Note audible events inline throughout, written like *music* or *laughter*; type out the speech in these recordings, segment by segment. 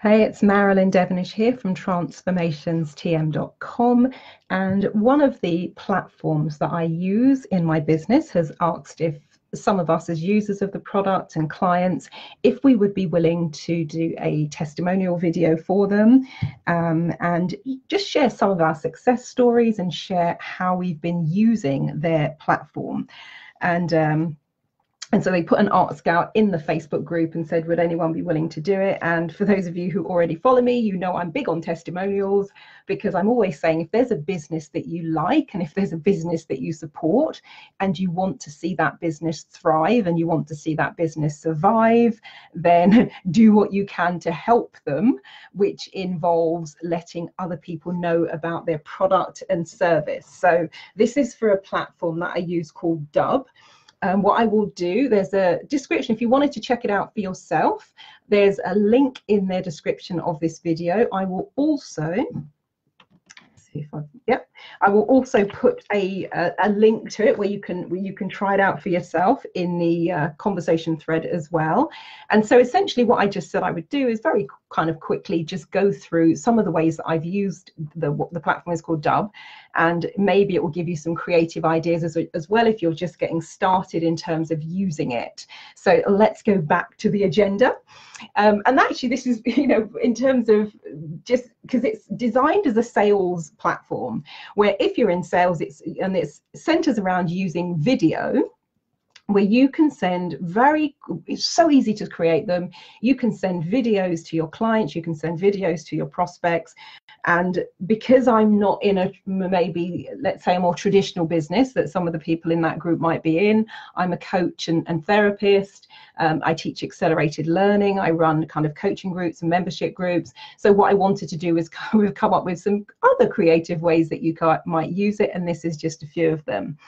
Hey, it's Marilyn Devonish here from transformationstm.com. And one of the platforms that I use in my business has asked if some of us as users of the product and clients, if we would be willing to do a testimonial video for them um, and just share some of our success stories and share how we've been using their platform. And um, and so they put an art scout in the facebook group and said would anyone be willing to do it? And for those of you who already follow me you know i'm big on testimonials because i'm always saying if there's a business that you like and if there's a business that you support and you want to see that business thrive and you want to see that business survive then *laughs* do what you can to help them which involves letting other people know about their product and service. So this is for a platform that i use called Dubb um, what I will do, there's a description. If you wanted to check it out for yourself, there's a link in their description of this video. I will also, see if I, yep, I will also put a, a, a, link to it where you can where you can try it out for yourself in the uh, conversation thread as well. And so essentially what I just said I would do is very kind of quickly just go through some of the ways that I've used the what the platform is called Dubb, and maybe it will give you some creative ideas as, as well if you're just getting started in terms of using it. So let's go back to the agenda. Um, and actually, this is *laughs* you know in terms of just because it's designed as a sales platform where if you're in sales, it's and it's centers around using video where you can send very it's so easy to create them. You can send videos to your clients you can send videos to your prospects. And because i'm not in a maybe let's say a more traditional business that some of the people in that group might be in i'm a coach and, and therapist. Um, i teach accelerated learning. I run kind of coaching groups and membership groups. So what i wanted to do *laughs* of come up with some other creative ways that you might use it and this is just a few of them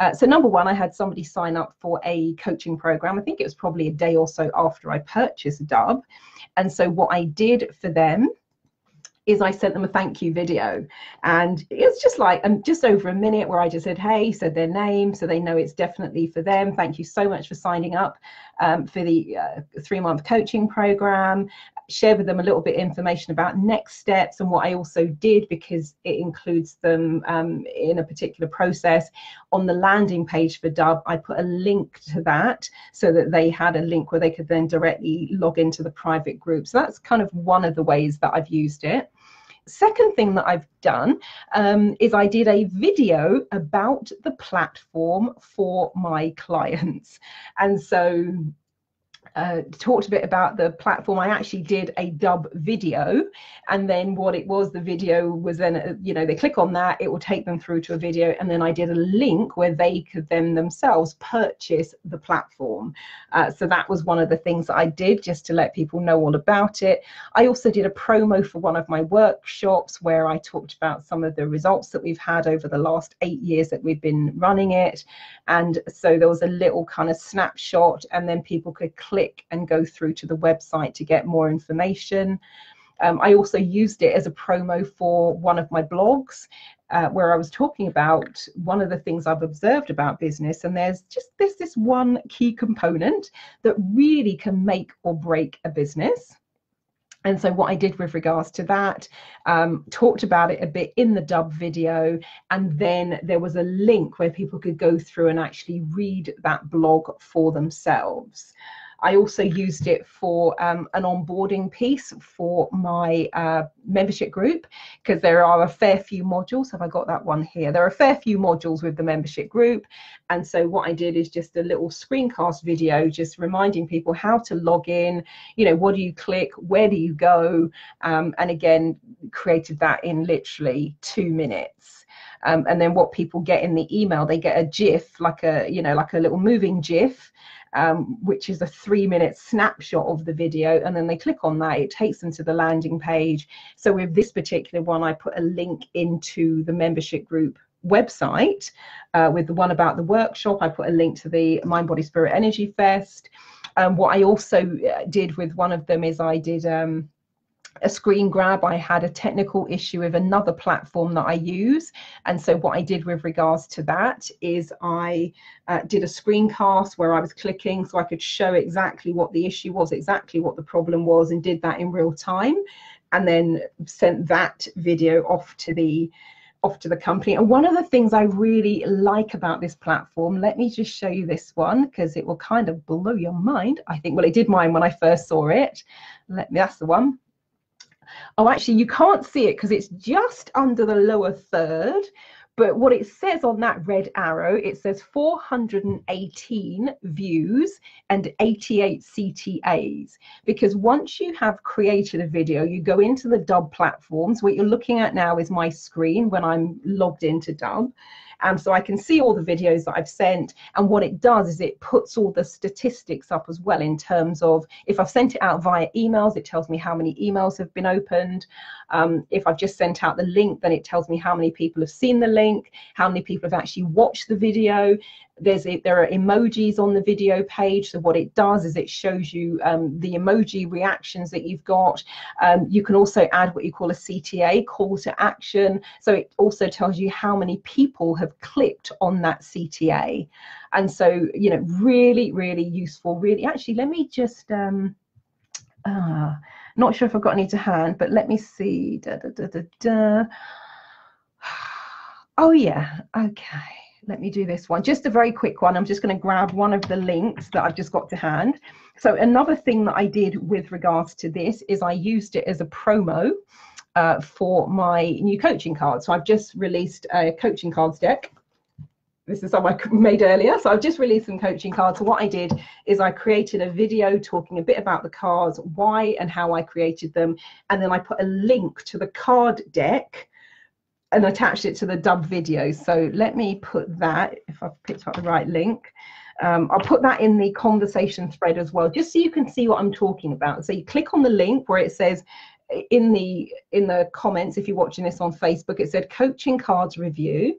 uh, so number one, I had somebody sign up for a coaching program. I think it was probably a day or so after I purchased Dubb. And so what I did for them is I sent them a thank you video. And it's just like um, just over a minute where I just said, hey, said their name so they know it's definitely for them. Thank you so much for signing up um, for the uh, three month coaching program. Share with them a little bit information about next steps and what I also did because it includes them um, in a particular process. On the landing page for Dubb, I put a link to that so that they had a link where they could then directly log into the private group. So that's kind of one of the ways that I've used it. Second thing that I've done um, is I did a video about the platform for my clients. And so uh, talked a bit about the platform. I actually did a Dubb video, and then what it was, the video was then, uh, you know, they click on that, it will take them through to a video, and then I did a link where they could then themselves purchase the platform. Uh, so that was one of the things that I did just to let people know all about it. I also did a promo for one of my workshops where I talked about some of the results that we've had over the last eight years that we've been running it. And so there was a little kind of snapshot, and then people could click click and go through to the website to get more information. Um, I also used it as a promo for one of my blogs uh, where I was talking about one of the things I've observed about business. And there's just there's this one key component that really can make or break a business. And so what I did with regards to that, um, talked about it a bit in the Dubb video, and then there was a link where people could go through and actually read that blog for themselves. I also used it for um, an onboarding piece for my uh, membership group because there are a fair few modules. Have I got that one here? There are a fair few modules with the membership group. And so what I did is just a little screencast video, just reminding people how to log in, you know, what do you click, where do you go? Um, and again, created that in literally two minutes. Um, and then what people get in the email, they get a GIF, like a, you know, like a little moving GIF um, which is a three minute snapshot of the video. And then they click on that, it takes them to the landing page. So with this particular one, I put a link into the membership group website uh, with the one about the workshop. I put a link to the Mind, Body, Spirit Energy Fest. Um, what I also uh, did with one of them is I did um, a screen grab. I had a technical issue with another platform that I use. And so what I did with regards to that is I uh, did a screencast where I was clicking so I could show exactly what the issue was, exactly what the problem was, and did that in real time. And then sent that video off to the off to the company. And one of the things I really like about this platform, let me just show you this one because it will kind of blow your mind. I think, well, it did mine when I first saw it. Let me, that's the one. Oh, actually, you can't see it because it's just under the lower third. But what it says on that red arrow, it says 418 views and 88 CTAs. Because once you have created a video, you go into the Dubb platforms. What you're looking at now is my screen when I'm logged into Dubb. Um, so I can see all the videos that I've sent. And what it does is it puts all the statistics up as well in terms of if I've sent it out via emails, it tells me how many emails have been opened. Um, if I've just sent out the link, then it tells me how many people have seen the link, how many people have actually watched the video there's there are emojis on the video page so what it does is it shows you um, the emoji reactions that you've got um, you can also add what you call a CTA call to action so it also tells you how many people have clicked on that CTA and so you know really really useful really actually let me just um, uh, not sure if I've got any to hand but let me see da, da, da, da, da. *sighs* oh yeah okay let me do this one. Just a very quick one. I'm just going to grab one of the links that I've just got to hand. So another thing that I did with regards to this is I used it as a promo uh, for my new coaching card. So I've just released a coaching cards deck. This is something *laughs* I made earlier. So I've just released some coaching cards. So what I did is I created a video talking a bit about the cards, why and how I created them. And then I put a link to the card deck and attached it to the Dubb video. So let me put that, if I've picked up the right link, um, I'll put that in the conversation thread as well, just so you can see what I'm talking about. So you click on the link where it says in the in the comments, if you're watching this on Facebook, it said coaching cards review.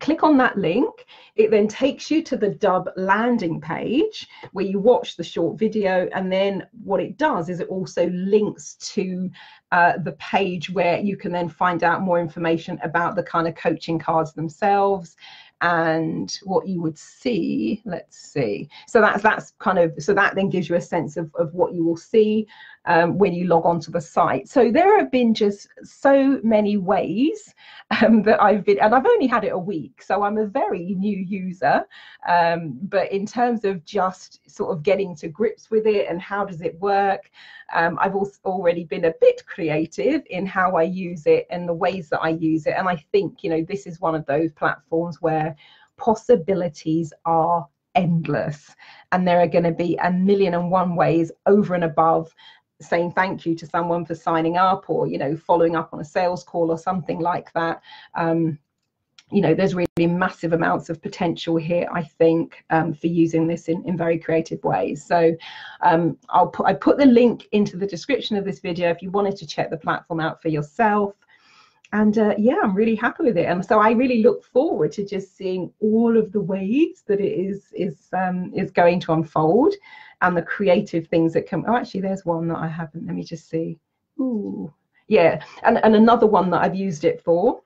Click on that link. It then takes you to the Dubb landing page where you watch the short video. And then what it does is it also links to uh, the page where you can then find out more information about the kind of coaching cards themselves and what you would see let's see so that's that's kind of so that then gives you a sense of, of what you will see um, when you log on to the site so there have been just so many ways um, that I've been and I've only had it a week so I'm a very new user um, but in terms of just sort of getting to grips with it and how does it work um, I've also already been a bit creative in how I use it and the ways that I use it. And I think, you know, this is one of those platforms where possibilities are endless. And there are going to be a million and one ways over and above saying thank you to someone for signing up or, you know, following up on a sales call or something like that. Um, you know, there's really massive amounts of potential here, I think, um, for using this in, in very creative ways. So um, I'll put, I put the link into the description of this video if you wanted to check the platform out for yourself. And uh, yeah, I'm really happy with it. And so I really look forward to just seeing all of the ways that it is is um, is going to unfold and the creative things that come. Oh, actually, there's one that I haven't. Let me just see. Ooh, yeah. And, and another one that I've used it for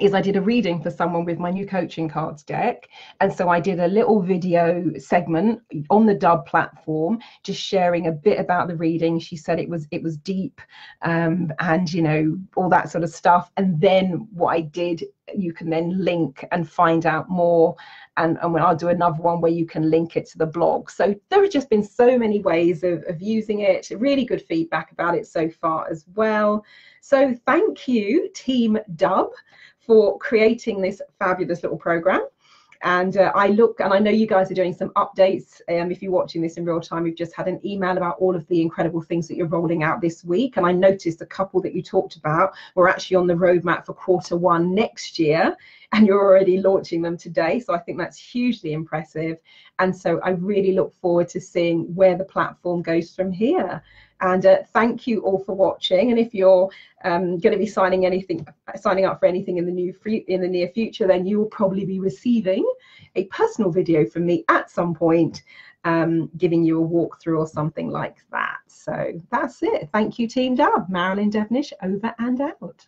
is I did a reading for someone with my new coaching cards deck. And so I did a little video segment on the Dubb platform, just sharing a bit about the reading. She said it was it was deep um, and you know, all that sort of stuff. And then what I did, you can then link and find out more. And, and I'll do another one where you can link it to the blog. So there have just been so many ways of, of using it. Really good feedback about it so far as well. So thank you, Team Dubb for creating this fabulous little program. And uh, I look, and I know you guys are doing some updates. Um, if you're watching this in real time, we've just had an email about all of the incredible things that you're rolling out this week. And I noticed a couple that you talked about were actually on the roadmap for quarter one next year and you're already launching them today. So I think that's hugely impressive. And so I really look forward to seeing where the platform goes from here. And uh, thank you all for watching. And if you're um, going to be signing anything, signing up for anything in the new in the near future, then you will probably be receiving a personal video from me at some point, um, giving you a walkthrough or something like that. So that's it. Thank you, Team Dubb. Marilyn Devonish, over and out.